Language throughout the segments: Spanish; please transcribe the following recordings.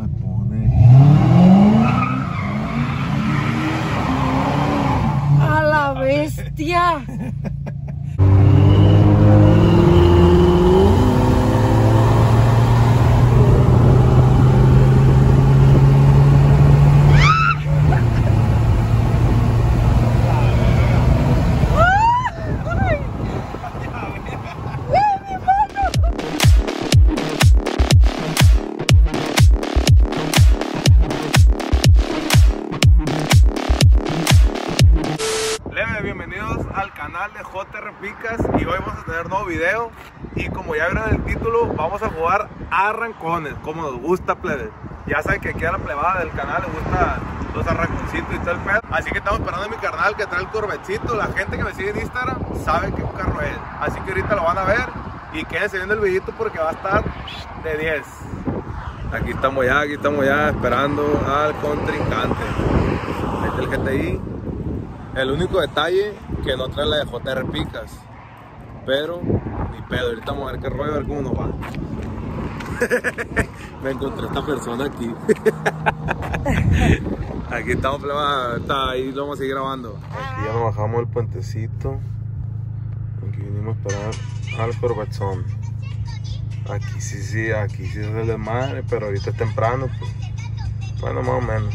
me pone. ¡A la bestia! JR Picas y hoy vamos a tener nuevo video. Y como ya vieron el título vamos a jugar arrancones como nos gusta plebe. Ya saben que aquí a la plebada del canal les gusta los arranconcitos y todo el pedo. Así que estamos esperando a mi carnal que trae el corvetcito la gente que me sigue en Instagram sabe qué carro es. Así que ahorita lo van a ver y quédense viendo el videito porque va a estar de 10 aquí estamos ya, aquí estamos ya esperando al contrincante. El GTI el único detalle que no trae la de JR Picas. Pero, ni pedo, ahorita vamos a ver qué rollo, a ver va. Me encontré esta persona aquí. aquí estamos, ahí lo vamos a seguir grabando. Aquí ya nos bajamos el puentecito. Aquí vinimos a esperar al Corbachón. Aquí sí, sí, aquí sí es el de madre, pero ahorita es temprano, pues. Bueno, más o menos.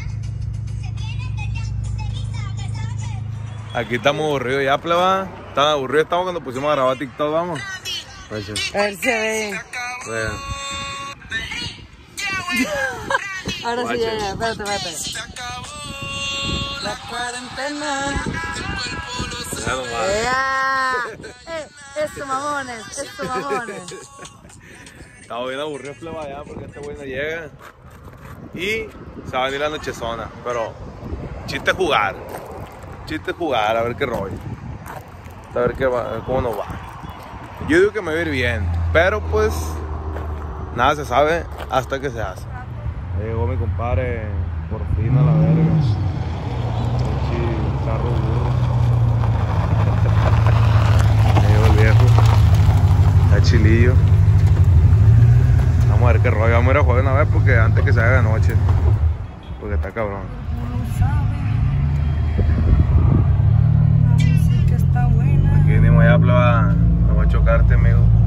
Aquí estamos aburridos ya, pleba. Tan aburridos estamos cuando pusimos a grabar TikTok, vamos. Pues, si ve. vean. Ahora sí, ya, ya, espérate, espérate. La cuarentena. ¡Ea! Eh, Esto, mamones, esto, mamones. Estamos bien aburridos, pleba, ya, porque este güey no llega. Y se va a venir la nochezona. Pero, chiste es jugar. Chiste es jugar, a ver qué rollo. A ver qué va, cómo nos va. Yo digo que me va a ir bien. Pero pues, nada se sabe hasta que se hace. Ya llegó mi compadre por fin a la verga. Pinche carro burro. Llegó el viejo. Está chilillo. Vamos a ver qué rollo. Vamos a ir a jugar una vez porque antes que se haga de noche. Porque está cabrón. Venimos ya, pleba. Me voy a chocarte, amigo.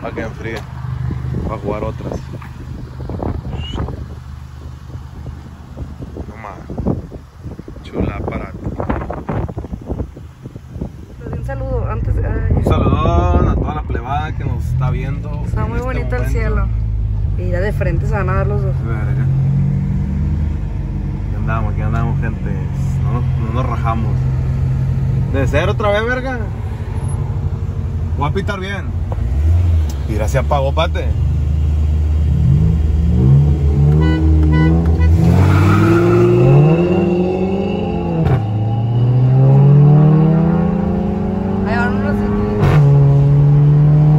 para que enfríe, para jugar otras. chula para Un saludo antes. Un saludón a toda la plebada que nos está viendo. Está muy este bonito el cielo. Y ya de frente se van a dar los dos. Verga. Aquí andamos, aquí andamos, gente. No, no nos rajamos. De cero otra vez, verga. Voy a pitar bien. Mira, se apagó, pate. Ahí van unos aquí.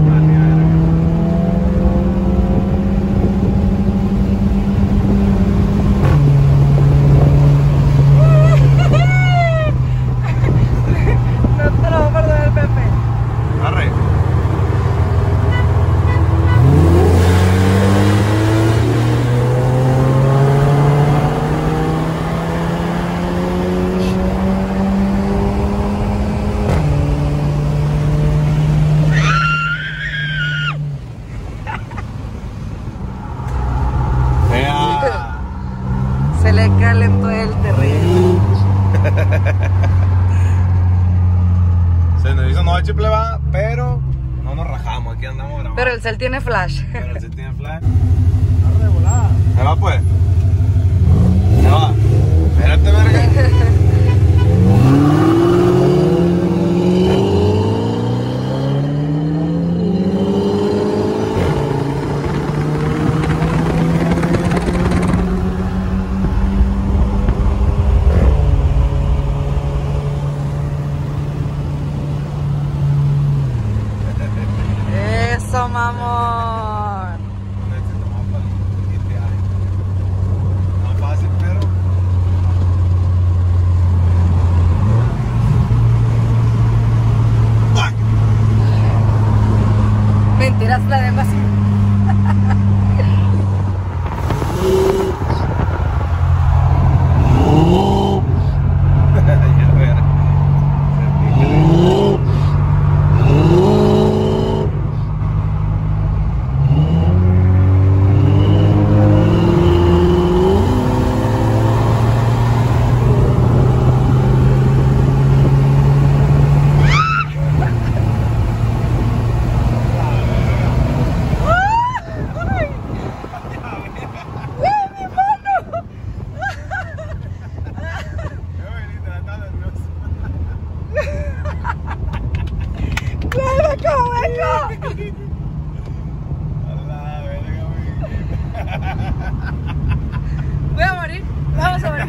Vale, verga. No te lo voy a perdonar, Pepe. Arre. Ea. Se le calentó el terreno. Se nos hizo noche, pleba, pero no nos rajamos. Aquí andamos grabando. Pero el cel tiene flash. Pero si tiene flash. Arre, volada. Ahí va, pues. Ahí va. Espérate, verga. Eso, mamón. Necesito más para el GTA. Más fácil, pero. ¡Ay! Mentiras, la lengua así. Ya, verga. ¡Vengo, vengo! Voy a morir. Vamos a morir.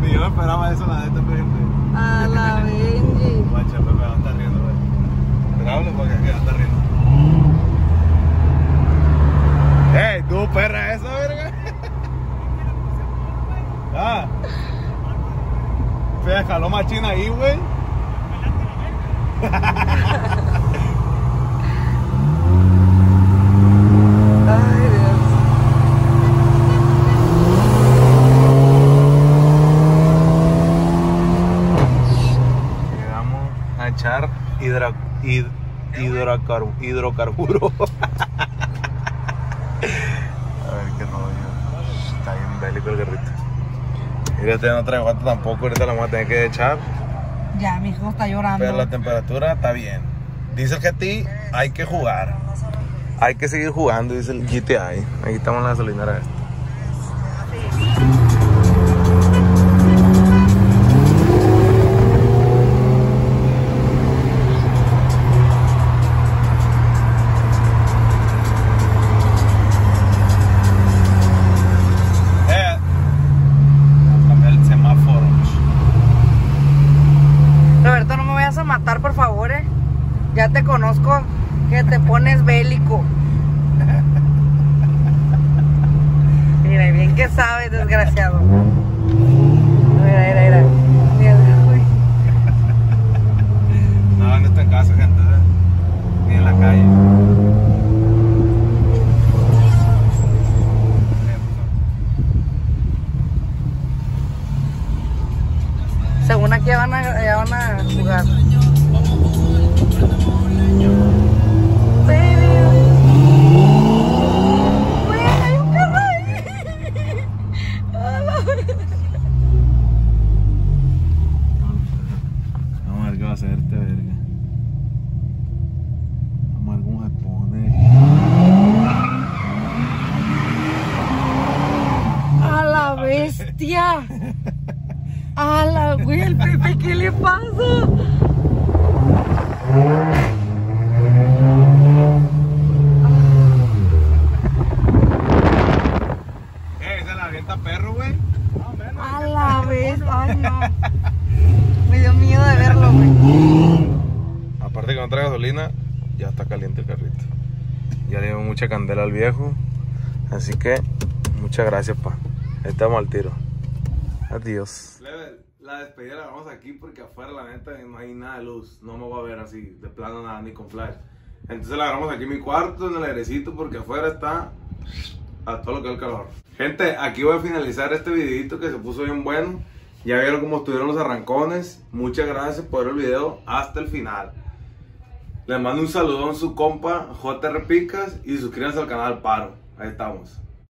Ni yo me esperaba eso, la neta, gente. A la Benji. Guacha, Pepe, no está riendo, güey. Pero hablo porque aquí no está riendo. ¡Ey, tú, perra, esa verga! ah. Se jaló machina ahí, güey. Ay, Dios. Llegamos a echar hidra, hid, hidrocar- hidrocarburo. a ver qué rollo. Está bien bélico el garrito. Fíjate, no traigo guante tampoco, ahorita la vamos a tener que echar. Ya, mi hijo está llorando. Pero la temperatura está bien. Dice el GTI, hay que jugar. Hay que seguir jugando, dice el GTI. Ahí estamos en la gasolinera esta. Que sabes, desgraciado. Güey! ¿El Pepe qué le pasa? Eh, esa la avienta perro, güey. A la vez, ay no. Me dio miedo de verlo, güey. Aparte que no trae gasolina, ya está caliente el carrito. Ya le dio mucha candela al viejo. Así que, muchas gracias, pa. Estamos al tiro. Adiós. Despedida la vamos aquí porque afuera, la neta, no hay nada de luz. No me voy a ver así, de plano nada, ni con flash. Entonces la agarramos aquí en mi cuarto, en el airecito, porque afuera está a todo lo que es el calor. Gente, aquí voy a finalizar este videito que se puso bien bueno. Ya vieron cómo estuvieron los arrancones. Muchas gracias por ver el video hasta el final. Les mando un saludo a su compa JR Picas y suscríbanse al canal Paro. Ahí estamos.